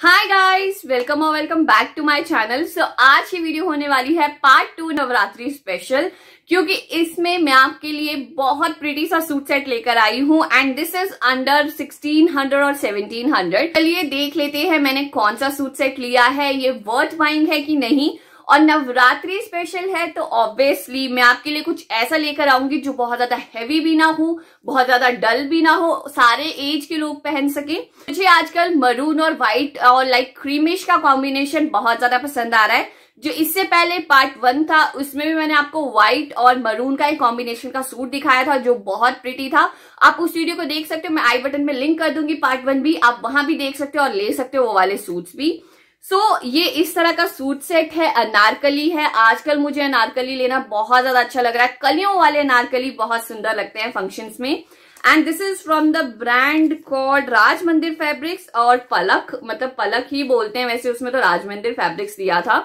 हाय guys welcome और welcome back to my channel so आज ये वीडियो होने वाली है पार्ट टू नवरात्रि स्पेशल क्योंकि इसमें मैं आपके लिए बहुत प्रिटी सा सूट सेट लेकर आई हूँ एंड दिस इज़ अंडर 1600 और 1700 चलिए देख लेते हैं मैंने कौन सा सूट सेट लिया है, ये वर्थ बाइंग है कि नहीं? और नवरात्रि स्पेशल है तो ऑब्वियसली मैं आपके लिए कुछ ऐसा लेकर आऊँगी जो बहुत ज़्यादा हैवी भी ना हो, बहुत ज़्यादा डल भी ना हो, सारे एज के लोग पहन सके। मुझे आजकल मरून और व्हाइट और लाइक क्रीमिश का कॉम्बिनेशन बहुत ज़्यादा पसंद आ रहा है। जो इससे पहले पार्ट वन था, उसमें भी मैंने आपको व्हाइट और मरून का एक कॉम्बिनेशन का सूट दिखाया था, जो बहुत प्रिटी था। आप उस वीडियो को देख सकते हो, मैं आई बटन में लिंक कर दूँगी पार्ट वन भी, आप वहाँ भी देख सकते हो और ले सकते हो वो वाले सूट्स भी। सो so, ये इस तरह का सूट सेट है अनारकली है। आजकल मुझे अनारकली लेना बहुत ज़्यादा अच्छा लग रहा है। कलियों वाले अनारकली बहुत सुंदर लगते हैं फ़ंक्शंस में। And this is from the brand code Raj Mandir fabrics और पलक मतलब पलक ही बोलते हैं वैसे उसमें तो राज मंदिर फैब्रिक्स दिया था।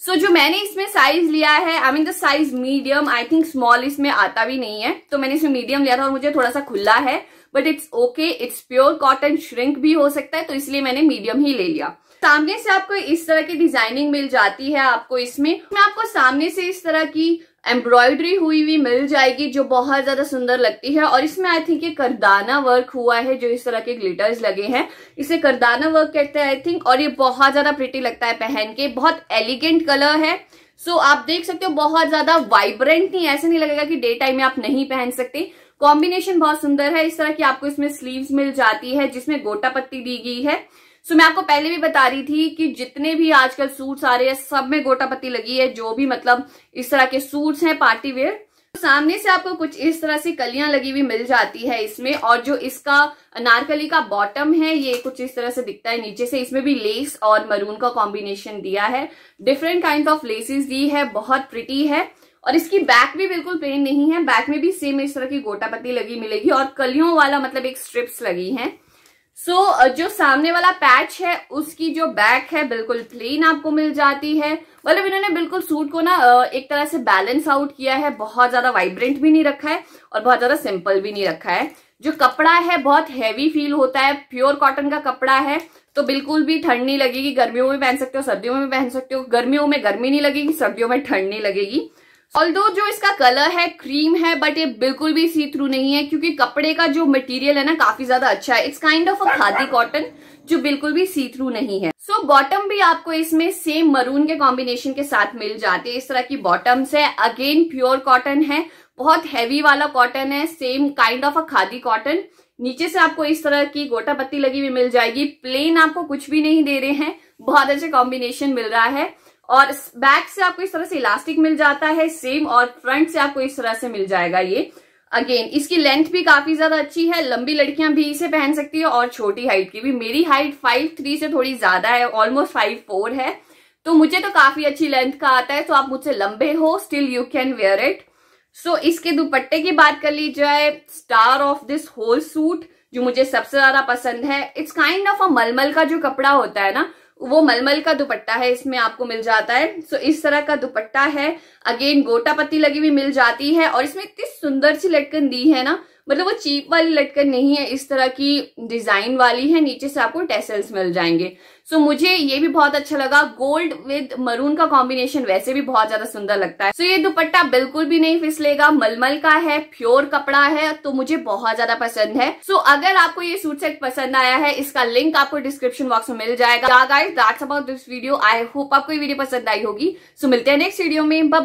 सो so, जो मैंने इसमें साइज़ लिया है I mean the size medium I think small इसमें आता भी नहीं है। तो मैंने इसमें मीडियम लिया था और मुझे थोड़ा सा खुला है। But it's okay it's pure cotton shrink भी हो सकता है तो इसलिए मैंने मीडियम ही ले लिया। सामने से आपको इस तरह की डिज़ाइनिंग मिल जाती है आपको इसमें। मैं आपको सामने से इस तरह की एम्ब्रॉयडरी हुई हुई मिल जाएगी जो बहुत ज़्यादा सुंदर लगती है। और इसमें आई थिंक ये करदाना वर्क हुआ है जो इस तरह के ग्लिटर्स लगे हैं। इसे करदाना वर्क कहते हैं आई थिंक और ये बहुत ज़्यादा प्रिटी लगता है पहन के। बहुत एलिगेंट कलर है। सो आप देख सकते हो, बहुत ज़्यादा वाइब्रेंट नहीं, ऐसे नहीं लगेगा कि डे टाइम में आप नहीं पहन सकते। कॉम्बिनेशन बहुत सुंदर है। इस तरह की आपको इसमें स्लीव्स मिल जाती है, जिसमें गोटा पत्ती दी गई है। सो मैं आपको पहले भी बता रही थी कि जितने भी आजकल सूट्स आ रहे हैं, सब में गोटा पत्ती लगी है, जो भी मतलब इस तरह के सूट्स हैं, पार्टी वेयर। तो सामने से आपको कुछ इस तरह से कलियाँ लगी हुई मिल जाती है इसमें, और जो इसका अनारकली का बॉटम है, ये कुछ इस तरह से दिखता है नीचे से। इसमें भी लेस और मरून का कॉम्बिनेशन दिया है। डिफरेंट काइंड ऑफ़ लेसेस दी है, बहुत प्रिटी है। और इसकी बैक भी बिल्कुल प्लेन नहीं है बैक में भी सेम इस तरह की गोटापत्ती लगी मिलेगी, और कलियों वाला मतलब एक स्ट्रिप्स लगी हैं। सो so, जो सामने वाला पैच है उसकी जो बैक है बिल्कुल प्लेन आपको मिल जाती है। मतलब इन्होंने बिल्कुल सूट को ना एक तरह से बैलेंस आउट किया है। बहुत ज़्यादा वाइब्रेंट भी नहीं रखा है और बहुत ज़्यादा सिंपल भी नहीं रखा है। जो कपड़ा है बहुत हैवी फील होता है। प्योर कॉटन का कपड़ा है तो बिल्कुल भी ठंड नहीं लगेगी। गर्मियों में पहन सकते हो सर्दियों में पहन सकते हो। गर्मियों में गर्मी नहीं लगेगी सर्दियों में ठंड नहीं लगेगी। ऑल्दो जो इसका कलर है क्रीम है बट ये बिल्कुल भी सी थ्रू नहीं है क्योंकि कपड़े का जो मटेरियल है ना काफ़ी ज़्यादा अच्छा है। It's kind of a khadi cotton जो बिल्कुल भी सी थ्रू नहीं है। सो so, बॉटम भी आपको इसमें सेम मरून के कॉम्बिनेशन के साथ मिल जाती है। इस तरह की बॉटम्स है। अगेन प्योर कॉटन है। बहुत हैवी वाला कॉटन है। Same kind of a khadi cotton नीचे से आपको इस तरह की गोटा पत्ती लगी हुई मिल जाएगी। प्लेन आपको कुछ भी नहीं दे रहे हैं। बहुत अच्छे कॉम्बिनेशन मिल रहा है। और बैक से आपको इस तरह से इलास्टिक मिल जाता है, सेम और फ्रंट से आपको इस तरह से मिल जाएगा ये। अगेन इसकी लेंथ भी काफ़ी ज़्यादा अच्छी है, लंबी लड़कियाँ भी इसे पहन सकती है और छोटी हाइट की भी। मेरी हाइट फाइव थ्री से थोड़ी ज़्यादा है ऑलमोस्ट फाइव फोर है। तो मुझे तो काफ़ी अच्छी लेंथ का आता है तो आप मुझसे लंबे हो still you can wear it so इसके दुपट्टे की बात कर ली जाए star of this whole suit जो मुझे सबसे ज़्यादा पसंद है इट्स काइंड ऑफ़ अ मलमल का जो कपड़ा होता है ना वो मलमल का दुपट्टा है, इसमें आपको मिल जाता है। सो इस तरह का दुपट्टा है। अगेन गोटा पत्ती लगी हुई मिल जाती है और इसमें इतनी सुंदर सी लटकन दी है ना मतलब वो चीप वाली लटकन नहीं है इस तरह की डिज़ाइन वाली है नीचे से आपको टेसल्स मिल जाएँगे। सो so, मुझे ये भी बहुत अच्छा लगा। गोल्ड विद मरून का कॉम्बिनेशन वैसे भी बहुत ज़्यादा सुंदर लगता है। सो so, ये दुपट्टा बिल्कुल भी नहीं फिसलेगा मलमल का है प्योर कपड़ा है तो मुझे बहुत ज़्यादा पसंद है। सो so, अगर आपको ये सूट सेट पसंद आया है इसका लिंक आपको डिस्क्रिप्शन बॉक्स में मिल जाएगा। दिस वीडियो आई होप आपको ये वीडियो पसंद आई होगी। सो so, मिलते हैं नेक्स्ट वीडियो में। बाय